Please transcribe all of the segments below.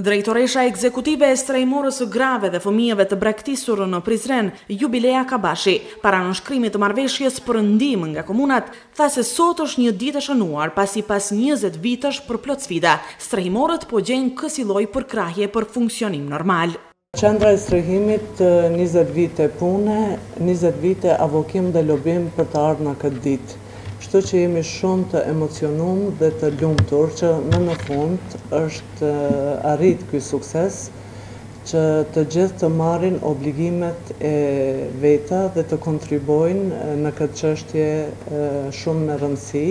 Drejtoresha Ekzekutive e Strehimores së Grave dhe Fëmijëve të Braktisur në Prizren, Jubilea Kabashi, para nënshkrimit të marrëveshjes për ndihmë nga komunat, tha se sot është një ditë e shënuar pasi pas njëzet vitesh përplot sfida, strehimoret po gjejnë kësilloj përkrahje për funksionim normal. Qendra e Strehimit, njëzet vite punë, njëzet vite avokim dhe lobim për të ardh në këtë ditë. Kështu që jemi shumë të emocionum dhe të lumtur që më në fund është arritë ky sukses që të gjithë të marrin obligimet e veta dhe të kontribojnë në këtë çështje shumë me rëndësi,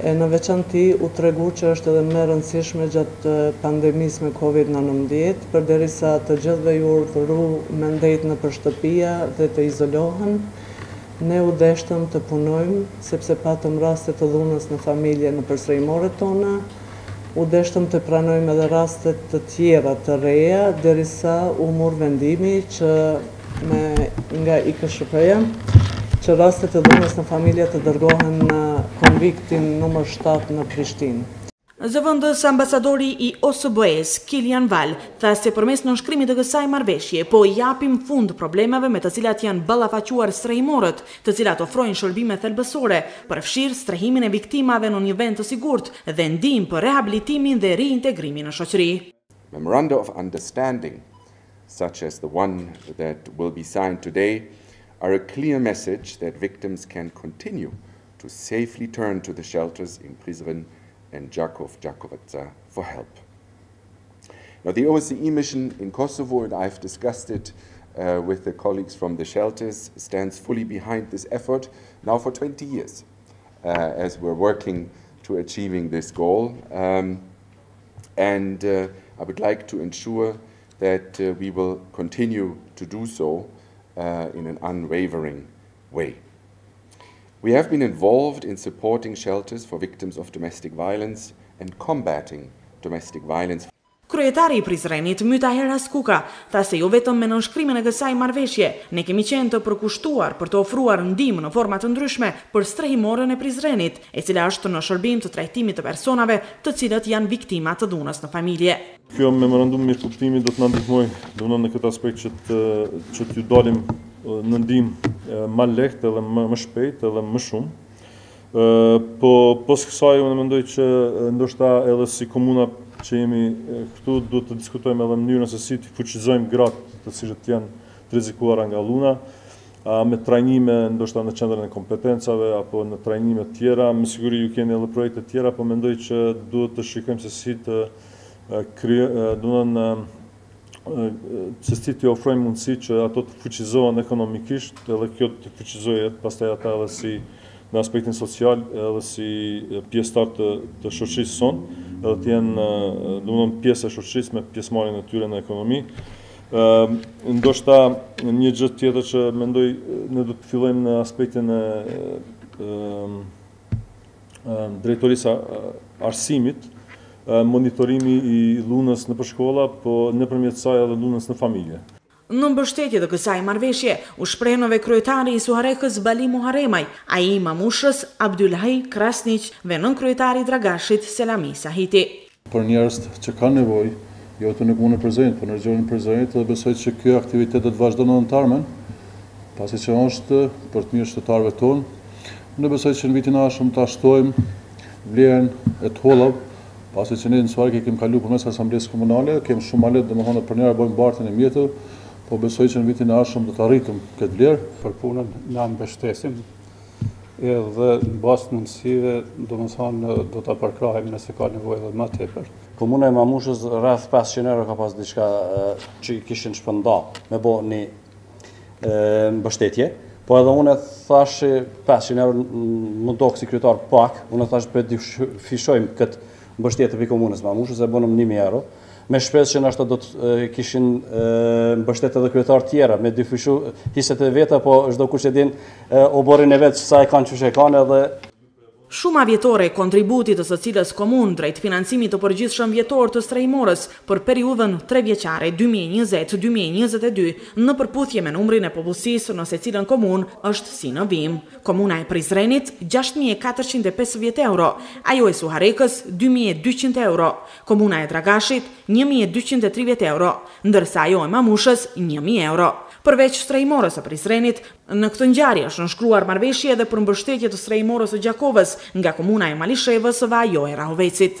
e në veçanti u tregu që është edhe më e rëndësishme gjatë pandemisë me Covid nëntëmbëdhjetë, përderisa të gjithëve iu urdhëru me ndejt nëpër shtëpia dhe të izolohen, ne u deshtëm të punojmë, sepse patëm raste të dhunës në familje nëpër strehimoret tona, u deshtëm të pranojmë edhe raste të tjera të reja, derisa u mor vendimi që me nga IKSHP-ja që rastet e dhunës në familje të dërgohen në konviktin numër shtatë në Prishtinë. Zëvendës ambasadori i OSBE-së, Kilian Val, tha se përmes nënshkrimit të kësaj marrëveshje po i japim fund problemeve me të cilat janë ballafaquar strehimoret, të cilat ofrojnë shërbime thelbësore, përfshirë strehimin e viktimave në një vend të sigurt dhe ndihmë për rehabilitimin dhe riintegrimin në shoqëri. Memorando of understanding, such as the one that will be signed today, are a clear message that victims can continue to safely turn to the shelters in Prizren, and Jakov Jakovica uh, for help. Now, the OSCE mission in Kosovo, and I've discussed it uh, with the colleagues from the shelters, stands fully behind this effort now for 20 years uh, as we're working to achieving this goal. Um, and uh, I would like to ensure that uh, we will continue to do so uh, in an unwavering way. We have been involved in supporting shelters for victims of domestic violence and combating domestic violence. Kryetari i Prizrenit, Mytaher Haskuka, tha se jo vetëm me nënshkrimin e kësaj marrëveshje, ne kemi qenë të përkushtuar për të ofruar ndihmë në forma të ndryshme për strehimoren e Prizrenit, e cila është në shërbim të trajtimit të personave të cilët janë viktima të dhunës në familje. Kjo memorandum mirëkuptimi do të na ndihmojë, domethënë në këtë aspekt që të që t'ju dalim në ndihmë ma lehtë edhe më më shpejt edhe më shumë. Ë përpos kësaj unë mendoj që ndoshta edhe si komuna që jemi këtu duhet të diskutojmë edhe mënyrën se si t'i fuqizojmë gratë të cilat janë të rrezikuara nga dhuna. a me trajnime ndoshta në qendrën e kompetencave apo në trajnime të tjera, me siguri ju keni edhe projekte të tjera, po mendoj që duhet të shikojmë se si të domethënë se si të ofrojmë mundësi që ato të fuqizohen ekonomikisht, edhe kjo t'i fuqizojë pastaj ata edhe si në aspektin social, edhe si pjesëtar të, të shoqërisë sonë, edhe të jenë domethënë pjesë e shoqërisë me pjesëmarrjen e tyre në ekonomi. Ndoshta një gjë tjetër që mendoj ne do të fillojmë në aspektin e drejtorisë së arsimit, monitorimi i dhunës nëpër shkolla, po nëpërmjet saj edhe dhunës në familje. Në mbështetje të kësaj marrëveshje u shprehën edhe kryetari i Suharekës Bali Muharremaj, ai i Mamushës Abdylhadi Krasniq dhe nënkryetari i Dragashit Selami Sahiti. për njerëz që kanë nevojë, jo veç në komunën e Prizrenit, po në regjionin e Prizrenit dhe besoj që ky aktivitet do të vazhdo në të ardhmen, pasi që është për të mirë qytetarëve tonë. Unë besoj që në vitin e ardhshëm ta shtojmë vlerën e të hollave, pasi që ne në Suharekë kemi kalu përmes asamblesë komunale, kemi shumën valide domethënë përnjëherë bojmë bartjen e mjeteve, po besoj që në vitin e ardhshëm do ta rritim këtë vlerë. Për punën na mbeshtesin, Edhe mbas mundësive, domethënë do ta përkrahim nëse ka nevojë edhe më tepër. Komuna e Mamushës rreth pesëqind euro ka pas dishka që i kishin shpënda me bo ni mbështetje, po edhe unë thashë pesëqind euro më dok si kryetar pak, unë thashë po e dyfishojmë këtë mbështetje prej komunës Mamushës e bonëm 1000 euro. me shpresë që ndoshta do të kishin mbështet edhe kryetarë tjera, me dyfishu hiset e veta, po çdokush e din oborrin e vet sa e kanë qysh e kanë edhe Shuma vjetore e kontributit të secilës komunë drejt financimit të përgjithshëm vjetor të strehimores për periudhën trevjeçare dy mijë e njëzet dy mijë e njëzet e dy në përputhje me numrin e popullsisë në secilën komunë është si në vijim komuna e Prizrenit gjashtë mijë e katërqind e pesëdhjetë euro ajo e Suharekës dy mijë e dyqind euro Komuna e Dragashit, një mijë e dyqind e tridhjetë euro, ndërsa ajo e Mamushës, një mijë euro. Përveç Strehimores së Prizrenit, në këtë ngjarje është nënshkruar marrëveshje edhe për mbështetje të Strehimores së Gjakovës nga Komuna e Malishevës dhe ajo e Rahovecit.